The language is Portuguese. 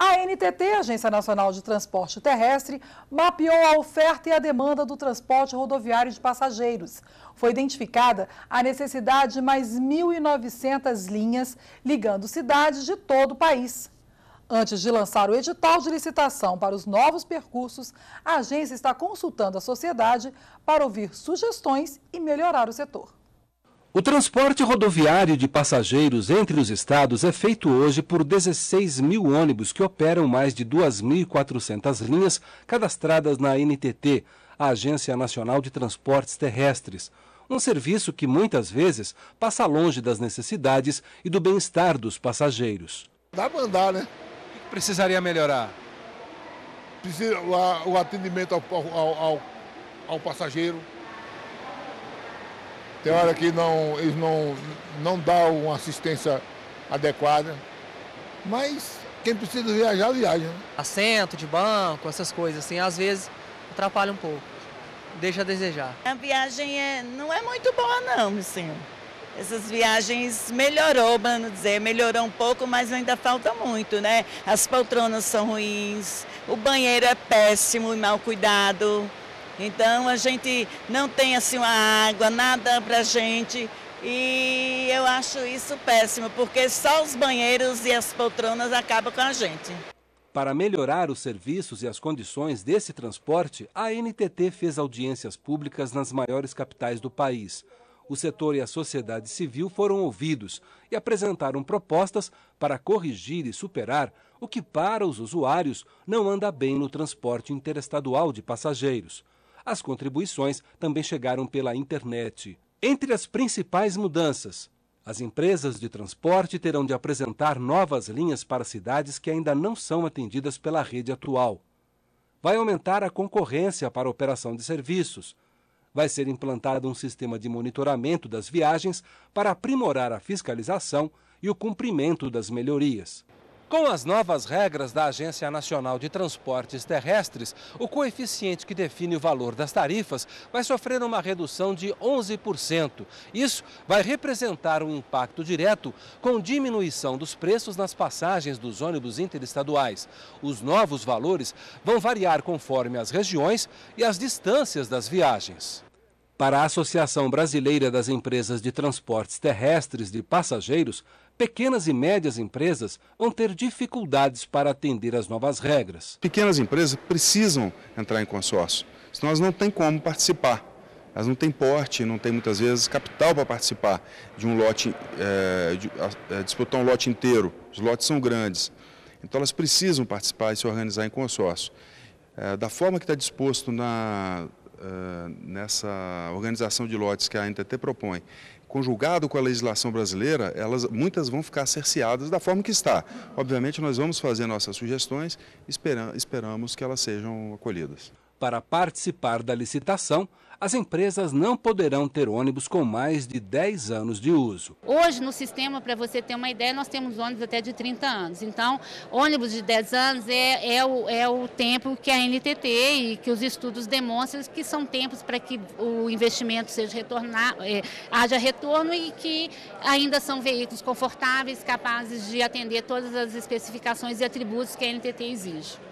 A NTT, Agência Nacional de Transporte Terrestre, mapeou a oferta e a demanda do transporte rodoviário de passageiros. Foi identificada a necessidade de mais 1.900 linhas ligando cidades de todo o país. Antes de lançar o edital de licitação para os novos percursos, a agência está consultando a sociedade para ouvir sugestões e melhorar o setor. O transporte rodoviário de passageiros entre os estados é feito hoje por 16 mil ônibus que operam mais de 2.400 linhas cadastradas na NTT, a Agência Nacional de Transportes Terrestres. Um serviço que muitas vezes passa longe das necessidades e do bem-estar dos passageiros. Dá para andar, né? O que precisaria melhorar? Precisa o, atendimento ao, ao, ao, ao passageiro tem hora que não, eles não, não dão uma assistência adequada. Mas quem precisa viajar, viaja. Né? Assento de banco, essas coisas assim, às vezes atrapalha um pouco. Deixa a desejar. A viagem é, não é muito boa não, assim. Essas viagens melhorou, vamos dizer, melhorou um pouco, mas ainda falta muito, né? As poltronas são ruins, o banheiro é péssimo e mal cuidado. Então a gente não tem assim uma água, nada para gente. E eu acho isso péssimo, porque só os banheiros e as poltronas acabam com a gente. Para melhorar os serviços e as condições desse transporte, a NTT fez audiências públicas nas maiores capitais do país. O setor e a sociedade civil foram ouvidos e apresentaram propostas para corrigir e superar o que, para os usuários, não anda bem no transporte interestadual de passageiros. As contribuições também chegaram pela internet. Entre as principais mudanças, as empresas de transporte terão de apresentar novas linhas para cidades que ainda não são atendidas pela rede atual. Vai aumentar a concorrência para a operação de serviços. Vai ser implantado um sistema de monitoramento das viagens para aprimorar a fiscalização e o cumprimento das melhorias. Com as novas regras da Agência Nacional de Transportes Terrestres, o coeficiente que define o valor das tarifas vai sofrer uma redução de 11%. Isso vai representar um impacto direto com diminuição dos preços nas passagens dos ônibus interestaduais. Os novos valores vão variar conforme as regiões e as distâncias das viagens. Para a Associação Brasileira das Empresas de Transportes Terrestres de Passageiros, pequenas e médias empresas vão ter dificuldades para atender às novas regras. Pequenas empresas precisam entrar em consórcio, senão elas não têm como participar. Elas não têm porte, não têm muitas vezes capital para participar de um lote, é, de, é, disputar um lote inteiro. Os lotes são grandes. Então elas precisam participar e se organizar em consórcio. É, da forma que está disposto na, nessa organização de lotes que a NTT propõe, conjugado com a legislação brasileira, elas muitas vão ficar cerceadas da forma que está. Obviamente, nós vamos fazer nossas sugestões e esperamos que elas sejam acolhidas. Para participar da licitação, as empresas não poderão ter ônibus com mais de 10 anos de uso. Hoje, no sistema, para você ter uma ideia, nós temos ônibus até de 30 anos. Então, ônibus de 10 anos é, é, o, é o tempo que a NTT e que os estudos demonstram que são tempos para que o investimento seja retornar, é, haja retorno e que ainda são veículos confortáveis, capazes de atender todas as especificações e atributos que a NTT exige.